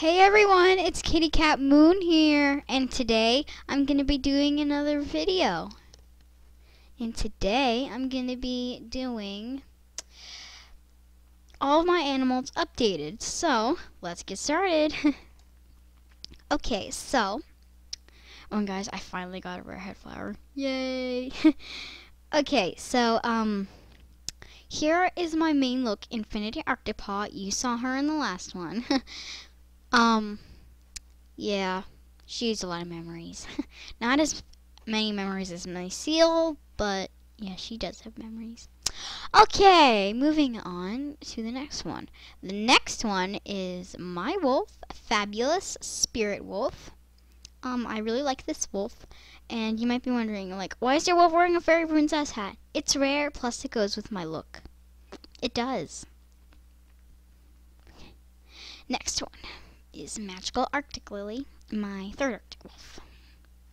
Hey everyone, it's Kitty Cat Moon here, and today I'm going to be doing another video. And today I'm going to be doing all my animals updated. So, let's get started. okay, so, oh guys, I finally got a rare head flower. Yay! okay, so, um, here is my main look, Infinity Arctopaw. You saw her in the last one. Um, yeah, she has a lot of memories. Not as many memories as my seal, but yeah, she does have memories. Okay, moving on to the next one. The next one is my wolf, Fabulous Spirit Wolf. Um, I really like this wolf, and you might be wondering, like, why is your wolf wearing a fairy princess hat? It's rare, plus it goes with my look. It does. Next one is Magical Arctic Lily, my third Arctic Wolf.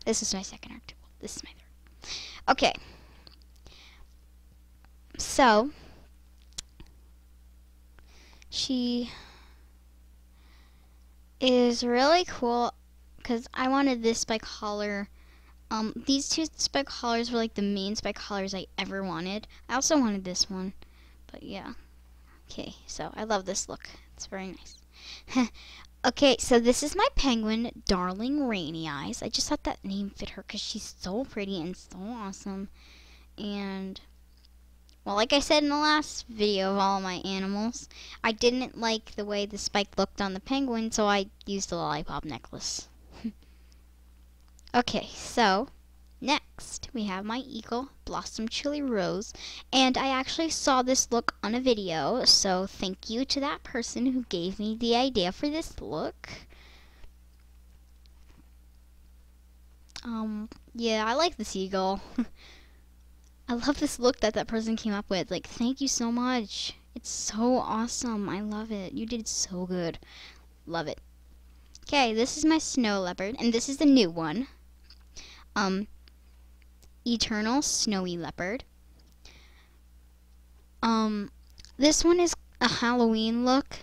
This is my second Arctic Wolf. This is my third. Okay. So, she is really cool because I wanted this spike collar. Um, these two spike collars were like the main spike collars I ever wanted. I also wanted this one, but yeah. Okay, so I love this look. It's very nice. Okay, so this is my penguin, Darling Rainy Eyes. I just thought that name fit her because she's so pretty and so awesome. And, well, like I said in the last video of all my animals, I didn't like the way the spike looked on the penguin, so I used the lollipop necklace. okay, so, Next, we have my Eagle Blossom Chili Rose, and I actually saw this look on a video, so thank you to that person who gave me the idea for this look. Um, yeah, I like this eagle. I love this look that that person came up with. Like, thank you so much. It's so awesome. I love it. You did so good. Love it. Okay, this is my snow leopard, and this is the new one. Um, Eternal Snowy Leopard. Um, this one is a Halloween look,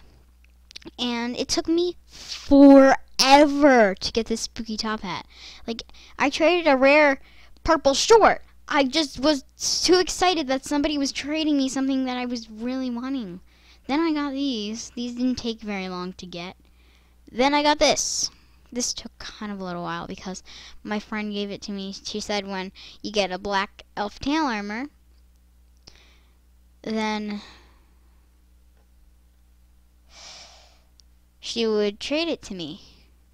and it took me forever to get this spooky top hat. Like, I traded a rare purple short. I just was too excited that somebody was trading me something that I was really wanting. Then I got these. These didn't take very long to get. Then I got this this took kind of a little while because my friend gave it to me. She said when you get a black elf tail armor, then she would trade it to me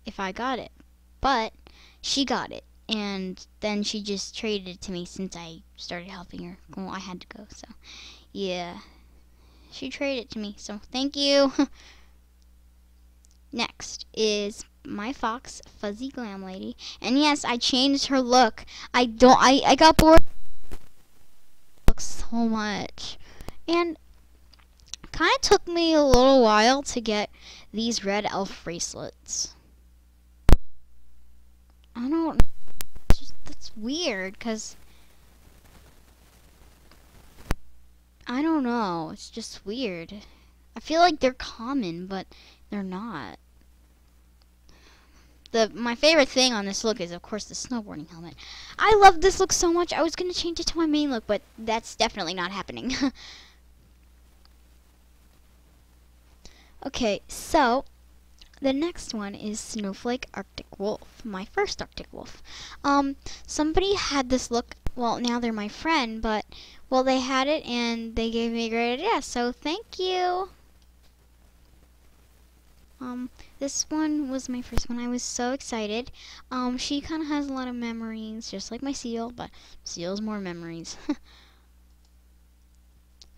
if I got it. But she got it. And then she just traded it to me since I started helping her. Well, I had to go, so yeah. She traded it to me, so thank you. Next is my fox, Fuzzy Glam Lady. And yes, I changed her look. I don't I, I got bored look so much. And kind of took me a little while to get these red elf bracelets. I don't just, that's weird cuz I don't know. It's just weird. I feel like they're common, but they're not the my favorite thing on this look is of course the snowboarding helmet. I love this look so much. I was gonna change it to my main look, but that's definitely not happening. okay, so the next one is Snowflake Arctic Wolf, my first Arctic Wolf. Um, somebody had this look. Well, now they're my friend, but well, they had it and they gave me a great idea. So thank you. Um, this one was my first one. I was so excited. Um, she kind of has a lot of memories, just like my seal, but seal's more memories.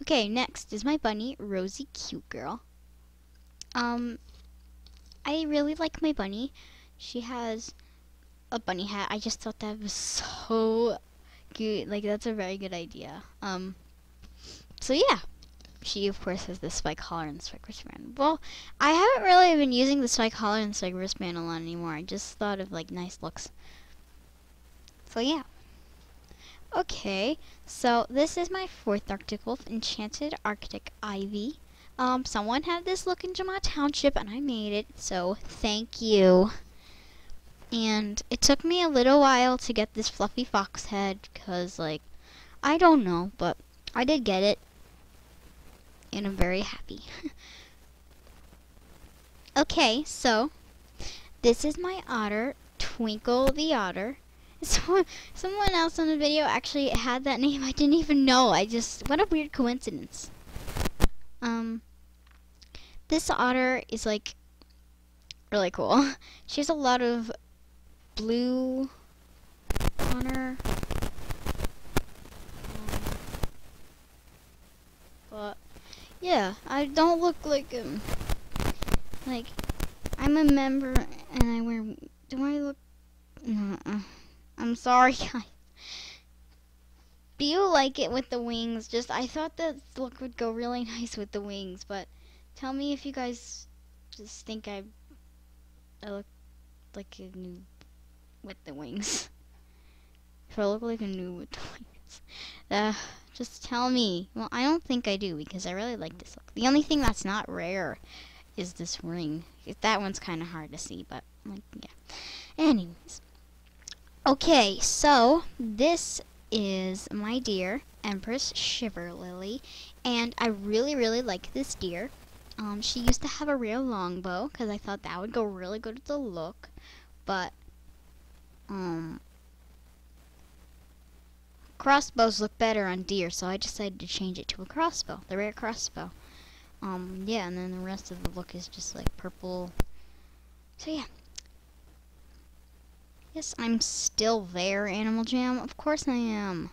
okay, next is my bunny, Rosie Cute Girl. Um, I really like my bunny. She has a bunny hat. I just thought that was so cute. Like, that's a very good idea. Um, so yeah she of course has the spike collar and spike wristband. Well, I haven't really been using the spike collar and spike wristband a lot anymore. I just thought of like nice looks. So yeah. Okay, so this is my fourth Arctic Wolf, Enchanted Arctic Ivy. Um, someone had this look in my township and I made it, so thank you. And it took me a little while to get this fluffy fox head, because, like, I don't know, but I did get it. And I'm very happy. okay, so, this is my otter, Twinkle the Otter. Someone, someone else on the video actually had that name. I didn't even know. I just, what a weird coincidence. Um, this otter is like really cool. She has a lot of blue on her. Um, but yeah, I don't look like him. Like I'm a member and I wear. Do I look? Uh -uh. I'm sorry, guys. Do you like it with the wings? Just I thought that look would go really nice with the wings, but tell me if you guys just think I I look like a new with the wings. If I look like a new with the wings, uh, just tell me. Well, I don't think I do because I really like this look. The only thing that's not rare is this ring. That one's kind of hard to see, but like yeah. Anyways. Okay, so this is my deer, Empress Shiver Lily, and I really, really like this deer. Um, she used to have a real longbow because I thought that would go really good with the look, but um, crossbows look better on deer, so I decided to change it to a crossbow, the rare crossbow. Um, yeah, and then the rest of the look is just like purple. So yeah, Yes, I'm still there, Animal Jam. Of course I am.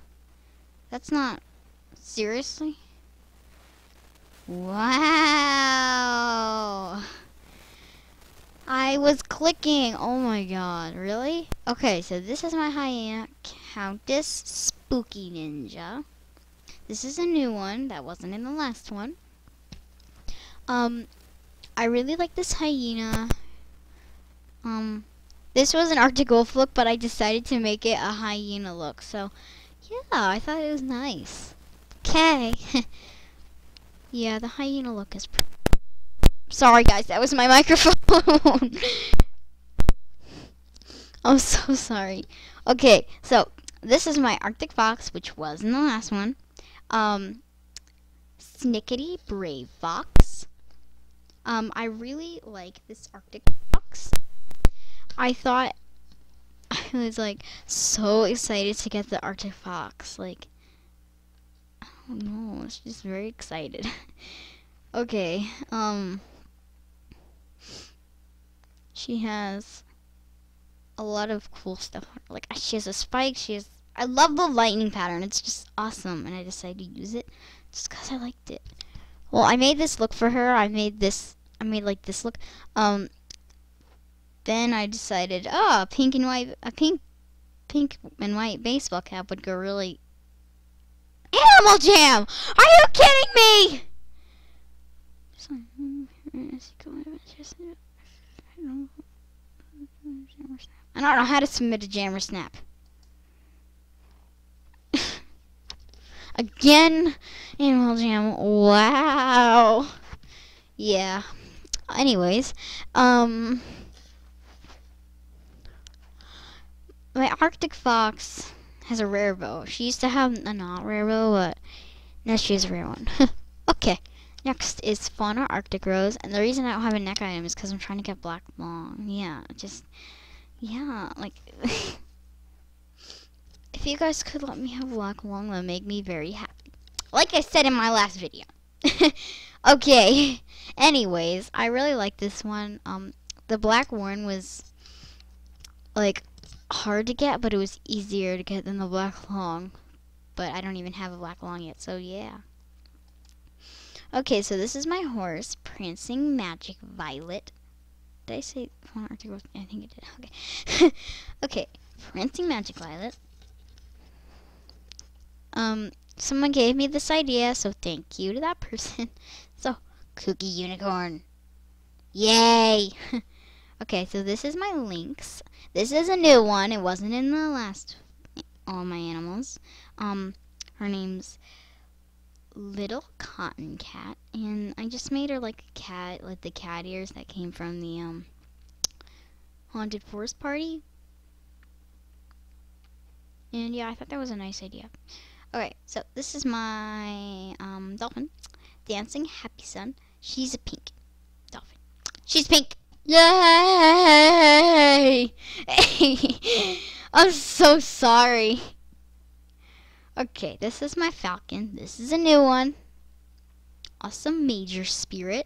That's not... Seriously? Wow! I was clicking. Oh my god, really? Okay, so this is my hyena Countess Spooky Ninja. This is a new one that wasn't in the last one. Um, I really like this hyena. Um, this was an Arctic Wolf look, but I decided to make it a hyena look. So, yeah, I thought it was nice. Okay. yeah, the hyena look is... Sorry, guys, that was my microphone. I'm so sorry. Okay, so this is my Arctic Fox, which was in the last one. Um, Snickety Brave Fox. Um, I really like this Arctic Fox. I thought I was like so excited to get the Arctic Fox. Like, I don't know, I was just very excited. okay, um, she has a lot of cool stuff. Like, she has a spike. She has. I love the lightning pattern. It's just awesome, and I decided to use it just because I liked it. Well, I made this look for her. I made this. I made like this look. Um, then I decided, oh, pink and white, a pink, pink and white baseball cap would go really. Animal Jam! Are you kidding me? I don't know how to submit a jammer snap. Again, Animal Jam. Wow. Yeah. Anyways, um. my Arctic Fox has a rare bow. She used to have a not rare bow, but now she has a rare one. okay, next is Fauna Arctic Rose, and the reason I don't have a neck item is because I'm trying to get black long. Yeah, just, yeah, like, if you guys could let me have black long, that make me very happy. Like I said in my last video. okay, anyways, I really like this one. Um, the black one was, like, hard to get, but it was easier to get than the black long. But I don't even have a black long yet, so yeah. Okay, so this is my horse, Prancing Magic Violet. Did I say I think it did. Okay. okay, Prancing Magic Violet. Um, someone gave me this idea, so thank you to that person. so, Cookie Unicorn. Yay! okay, so this is my Lynx. This is a new one. It wasn't in the last all my animals. Um, her name's little cotton cat, and I just made her like a cat, like the cat ears that came from the um haunted forest party. And yeah, I thought that was a nice idea. Okay, so this is my um dolphin, dancing happy sun. She's a pink dolphin. She's pink. Yay! I'm so sorry. Okay, this is my falcon. This is a new one. Awesome major spirit.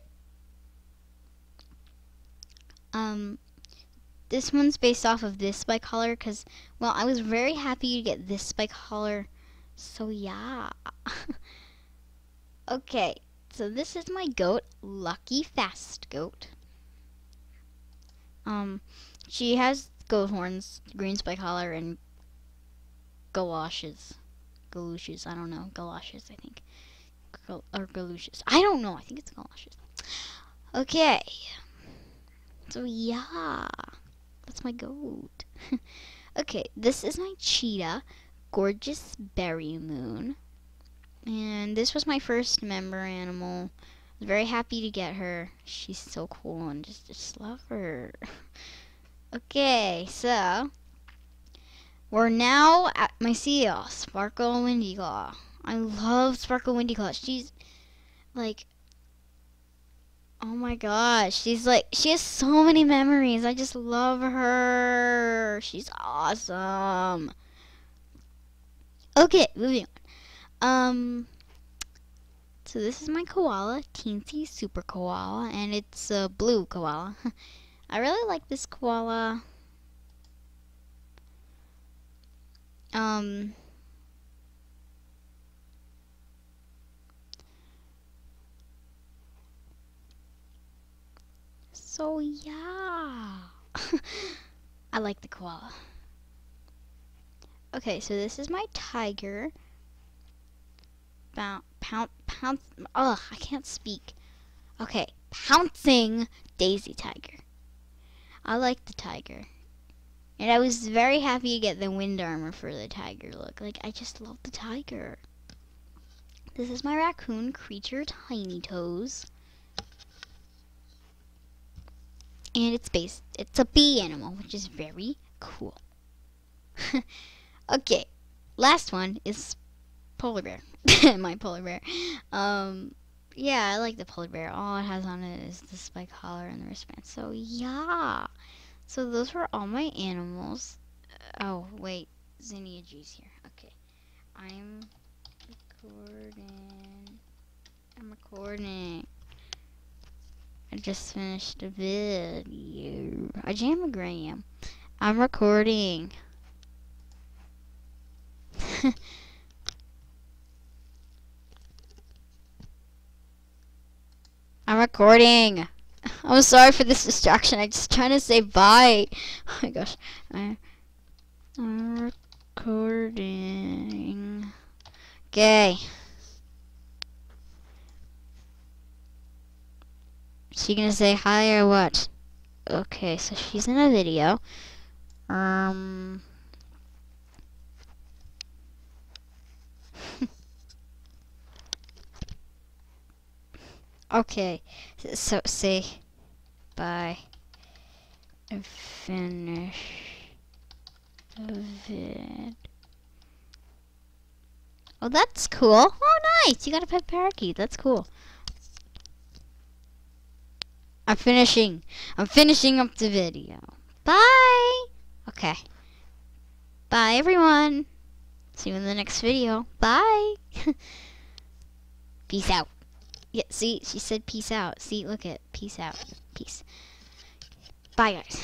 Um, this one's based off of this spike collar because, well, I was very happy to get this spike collar. So yeah. okay, so this is my goat, Lucky Fast Goat. Um, she has goat horns, green spike collar, and galoshes galoshes. I don't know. Galoshes, I think. Gal or galoshes. I don't know. I think it's galoshes. Okay. So, yeah. That's my goat. okay, this is my cheetah. Gorgeous Berry Moon. And this was my first member animal. I was very happy to get her. She's so cool and just, just love her. okay, so we're now at my seal, Sparkle Windy Claw. I love Sparkle Windy Claw. She's like, oh my gosh, she's like, she has so many memories. I just love her. She's awesome. Okay, moving on. Um, so this is my koala, Teensy Super Koala, and it's a blue koala. I really like this koala. Um, so yeah, I like the koala. Okay, so this is my tiger. Bound, pound, pound. Ugh, I can't speak. Okay, pouncing Daisy Tiger. I like the tiger. And I was very happy to get the wind armor for the tiger look. Like, I just love the tiger. This is my raccoon creature, Tiny Toes. And it's based, it's a bee animal, which is very cool. okay, last one is polar bear. my polar bear. Um, yeah, I like the polar bear. All it has on it is the spike collar and the wristband. So, yeah. So those were all my animals. Oh, wait. Zinnia G's here. Okay. I'm recording. I'm recording. I just finished a video. I Jam-a-Gram. I'm recording. I'm recording. I'm sorry for this distraction. I'm just trying to say bye. Oh my gosh. I, I'm recording. Okay. She gonna say hi or what? Okay, so she's in a video. Um. okay, so say by finish the vid. Oh, that's cool. Oh, nice. You got a pet parakeet. That's cool. I'm finishing. I'm finishing up the video. Bye. Okay. Bye, everyone. See you in the next video. Bye. Peace out. Yeah, see, she said peace out. See, look at peace out. Bye, guys.